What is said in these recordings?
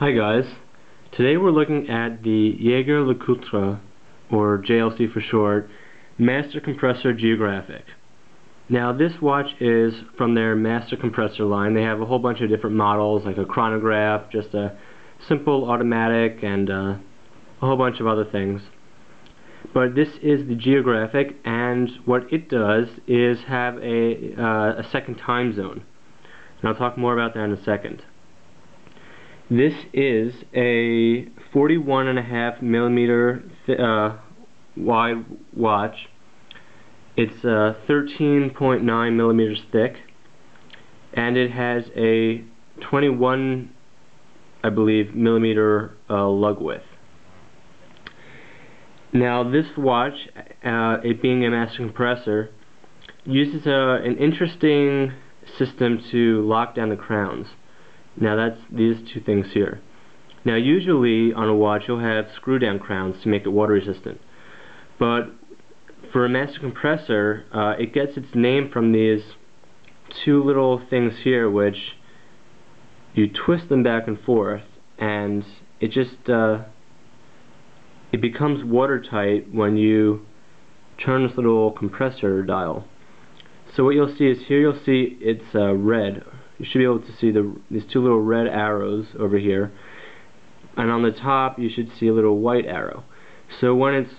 Hi guys, today we're looking at the Jaeger-LeCoultre, or JLC for short, Master Compressor Geographic. Now this watch is from their Master Compressor line. They have a whole bunch of different models like a chronograph, just a simple automatic, and uh, a whole bunch of other things. But this is the Geographic and what it does is have a, uh, a second time zone. And I'll talk more about that in a second. This is a 41 and a half millimeter uh, wide watch. It's uh, 13.9 millimeters thick, and it has a 21, I believe, millimeter uh, lug width. Now, this watch, uh, it being a master compressor, uses uh, an interesting system to lock down the crowns. Now that's these two things here. Now usually on a watch you'll have screw down crowns to make it water resistant. But for a master compressor, uh, it gets its name from these two little things here which you twist them back and forth and it just uh, it becomes watertight when you turn this little compressor dial. So what you'll see is here you'll see it's uh, red you should be able to see the these two little red arrows over here. And on the top you should see a little white arrow. So when it's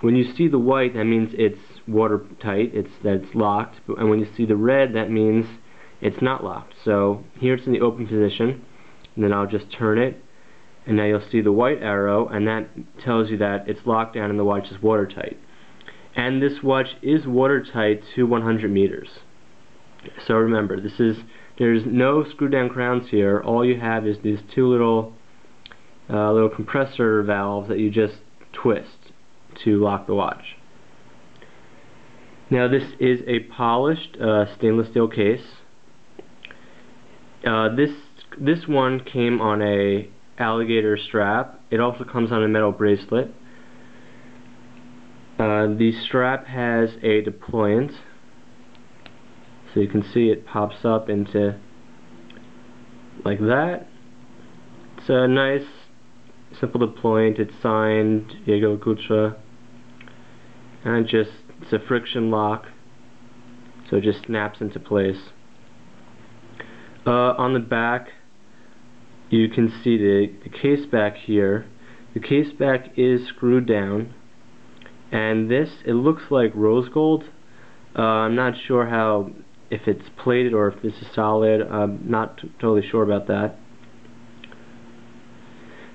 when you see the white that means it's watertight it's that it's locked. And when you see the red that means it's not locked. So here it's in the open position. And then I'll just turn it and now you'll see the white arrow and that tells you that it's locked down and the watch is watertight. And this watch is watertight to 100 meters. So remember this is there's no screw down crowns here. All you have is these two little uh, little compressor valves that you just twist to lock the watch. Now this is a polished uh, stainless steel case. Uh, this this one came on a alligator strap. It also comes on a metal bracelet. Uh, the strap has a deployant so you can see it pops up into like that. It's a nice, simple deployment. It's signed Jaeger-LeCoultre. And just, it's a friction lock. So it just snaps into place. Uh, on the back, you can see the, the case back here. The case back is screwed down. And this, it looks like rose gold. Uh, I'm not sure how if it's plated or if this is solid. I'm not totally sure about that.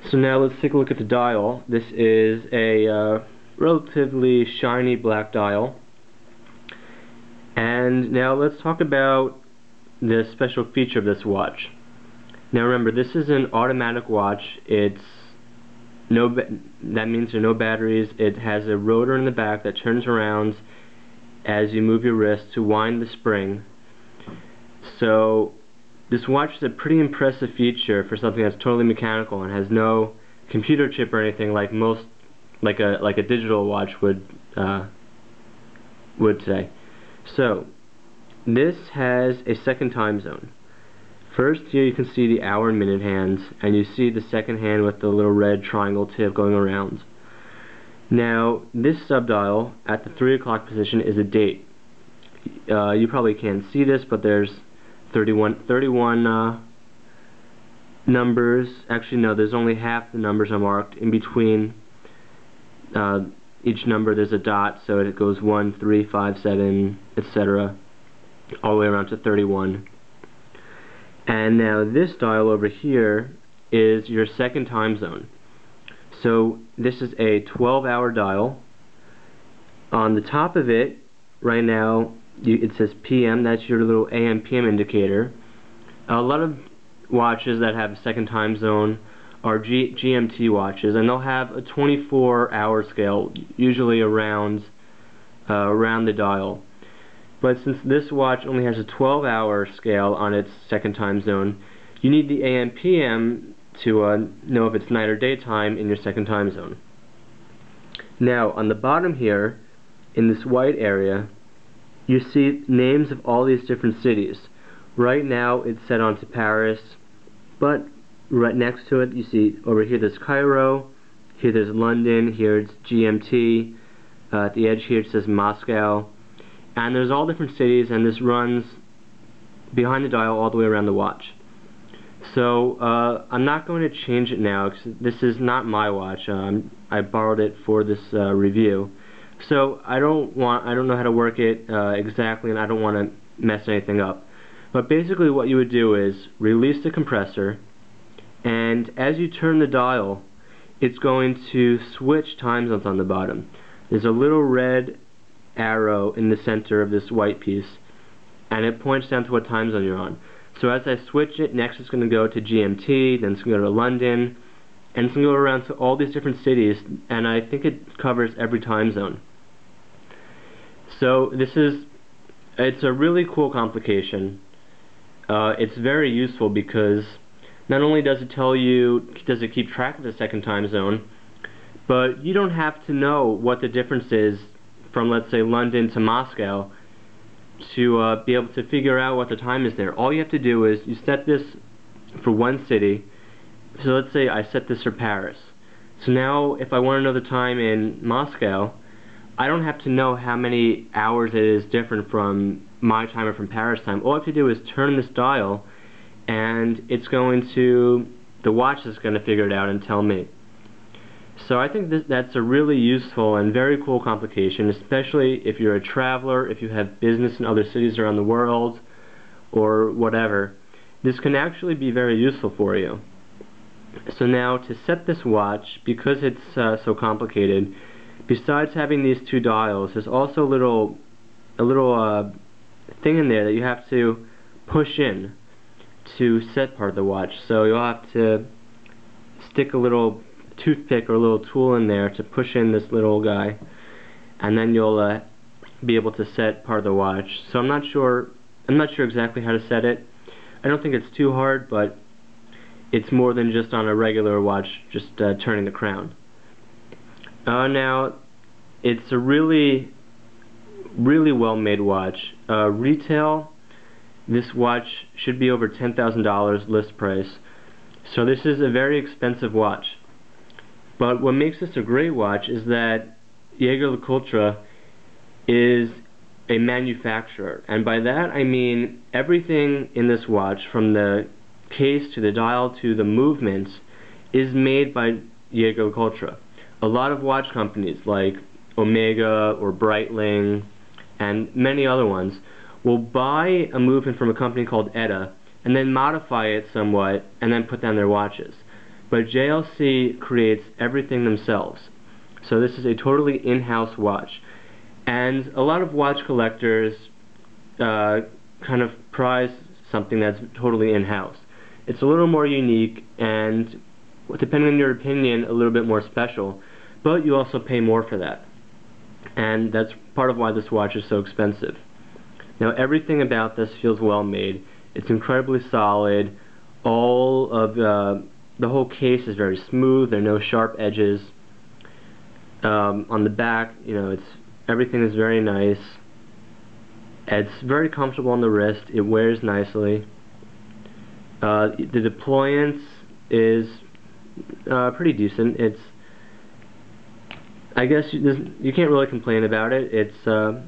So now let's take a look at the dial. This is a uh, relatively shiny black dial. And now let's talk about the special feature of this watch. Now remember, this is an automatic watch. It's no that means there are no batteries. It has a rotor in the back that turns around as you move your wrist to wind the spring. So this watch is a pretty impressive feature for something that's totally mechanical and has no computer chip or anything like most like a like a digital watch would uh, would today. So this has a second time zone. First here you can see the hour and minute hands and you see the second hand with the little red triangle tip going around. Now, this subdial at the 3 o'clock position is a date. Uh, you probably can't see this, but there's 31, 31 uh, numbers. Actually, no, there's only half the numbers are marked. In between uh, each number, there's a dot, so it goes 1, 3, 5, 7, etc., all the way around to 31. And now this dial over here is your second time zone. So this is a 12 hour dial. On the top of it, right now, you, it says PM, that's your little AM PM indicator. A lot of watches that have a second time zone are G GMT watches, and they'll have a 24 hour scale, usually around, uh, around the dial. But since this watch only has a 12 hour scale on its second time zone, you need the AM PM to uh, know if it's night or daytime in your second time zone. Now, on the bottom here, in this white area, you see names of all these different cities. Right now, it's set on to Paris, but right next to it, you see over here there's Cairo, here there's London, here it's GMT, uh, at the edge here it says Moscow, and there's all different cities, and this runs behind the dial all the way around the watch. So uh, I'm not going to change it now because this is not my watch. Um, I borrowed it for this uh, review. So I don't want I don't know how to work it uh, exactly, and I don't want to mess anything up. But basically, what you would do is release the compressor, and as you turn the dial, it's going to switch time zones on the bottom. There's a little red arrow in the center of this white piece, and it points down to what time zone you're on. So as I switch it, next it's going to go to GMT, then it's going to go to London, and it's going to go around to all these different cities, and I think it covers every time zone. So this is, it's a really cool complication. Uh, it's very useful because not only does it tell you, does it keep track of the second time zone, but you don't have to know what the difference is from, let's say, London to Moscow to uh, be able to figure out what the time is there. All you have to do is you set this for one city. So let's say I set this for Paris. So now if I want to know the time in Moscow, I don't have to know how many hours it is different from my time or from Paris time. All I have to do is turn this dial and it's going to, the watch is going to figure it out and tell me. So I think that's a really useful and very cool complication, especially if you're a traveler, if you have business in other cities around the world, or whatever. This can actually be very useful for you. So now to set this watch, because it's uh, so complicated, besides having these two dials, there's also a little, a little uh, thing in there that you have to push in to set part of the watch. So you'll have to stick a little toothpick or a little tool in there to push in this little guy and then you'll uh, be able to set part of the watch. So I'm not sure I'm not sure exactly how to set it. I don't think it's too hard but it's more than just on a regular watch just uh, turning the crown. Uh, now it's a really really well made watch. Uh, retail this watch should be over $10,000 list price. So this is a very expensive watch. But what makes this a great watch is that Jaeger-LeCoultre is a manufacturer. And by that I mean everything in this watch, from the case to the dial to the movements, is made by Jaeger-LeCoultre. A lot of watch companies like Omega or Breitling and many other ones will buy a movement from a company called ETA and then modify it somewhat and then put down their watches. But JLC creates everything themselves. So this is a totally in-house watch. And a lot of watch collectors uh, kind of prize something that's totally in-house. It's a little more unique and, depending on your opinion, a little bit more special, but you also pay more for that. And that's part of why this watch is so expensive. Now everything about this feels well made. It's incredibly solid. All of uh, the whole case is very smooth. There are no sharp edges. Um, on the back, you know, it's everything is very nice. It's very comfortable on the wrist. It wears nicely. Uh, the deployance is uh, pretty decent. It's I guess you, you can't really complain about it. It's uh,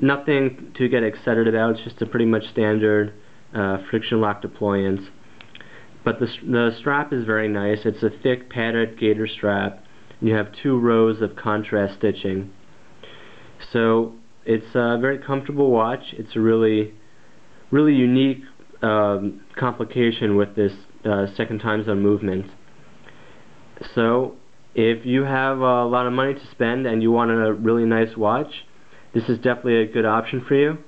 nothing to get excited about. It's just a pretty much standard uh, friction lock deployance. But the, the strap is very nice. It's a thick padded gator strap. You have two rows of contrast stitching. So it's a very comfortable watch. It's a really, really unique um, complication with this uh, second time zone movement. So if you have a lot of money to spend and you want a really nice watch, this is definitely a good option for you.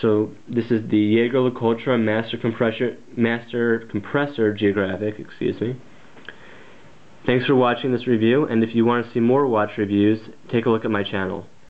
So this is the Jaeger-LeCoultre Master Compressor Master Compressor Geographic, excuse me. Thanks for watching this review, and if you want to see more watch reviews, take a look at my channel.